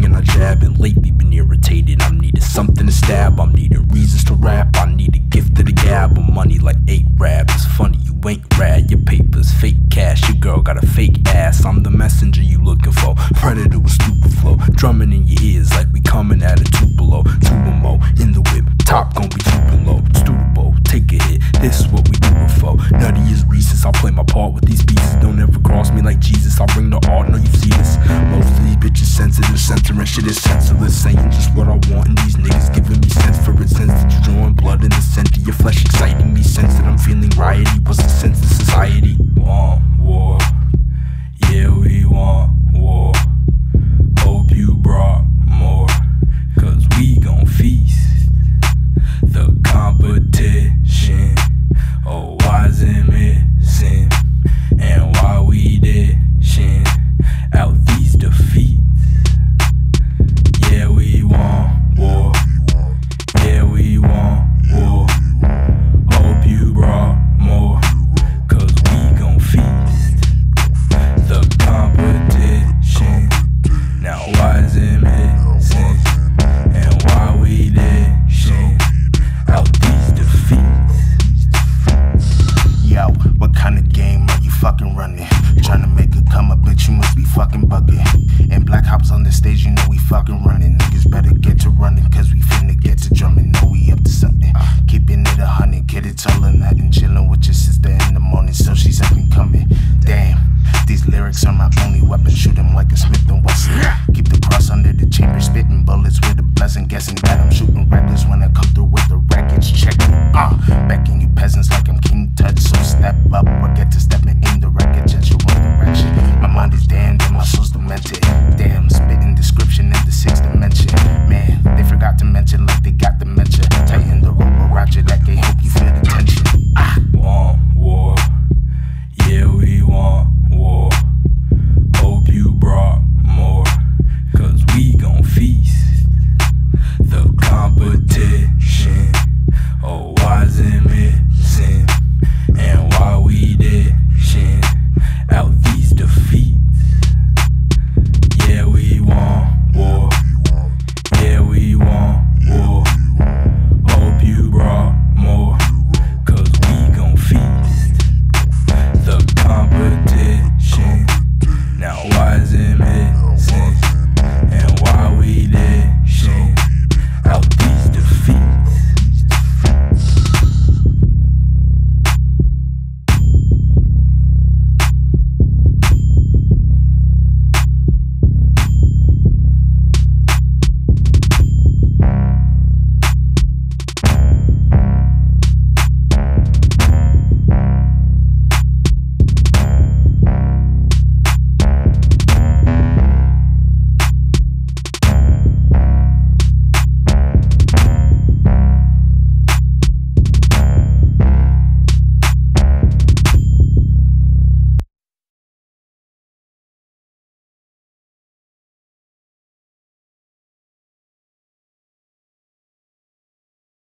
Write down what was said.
grabbing. Lately been irritated. I'm needing something to stab. I'm needing reasons to rap. I need a gift of the gab. Of money like eight rap. It's funny you ain't rad. Your paper's fake cash. Your girl got a fake ass. I'm the messenger you looking for. Predator with stupid flow. Drumming in your ears like we coming at a Tupelo. Tupelo in the whip. Top gon' be Tupelo. Stupid. Take a hit. This is what we do for. Nutty is Reese's. I'll play my part with these pieces. Don't ever cross me like Jesus. I'll bring the art. These bitches sensitive. Censoring shit is senseless. Saying just what I want. And these niggas giving me sense for it. Sense that you're drawing blood in the center. Your flesh exciting me. Sense that I'm feeling riety. What's the sense of society? Want war. Trying to make it come up, bitch, you must be fucking bugging. And Black Hops on the stage, you know we fucking running. Niggas better get to running, cause we finna get to drumming. Know we up to something. Keeping it a hundred, kid, it's all or nothing. Chilling with your sister in the morning, so she's up and coming. Damn, these lyrics are my only weapon. Shoot 'em like a Smith and Wesson. Keep the cross under the chamber, spitting bullets with a blessing. Guessing that I'm shooting reckless when I come through with the wreckage. Check it. Uh, backing you peasants like I'm King Tut, so step up or get to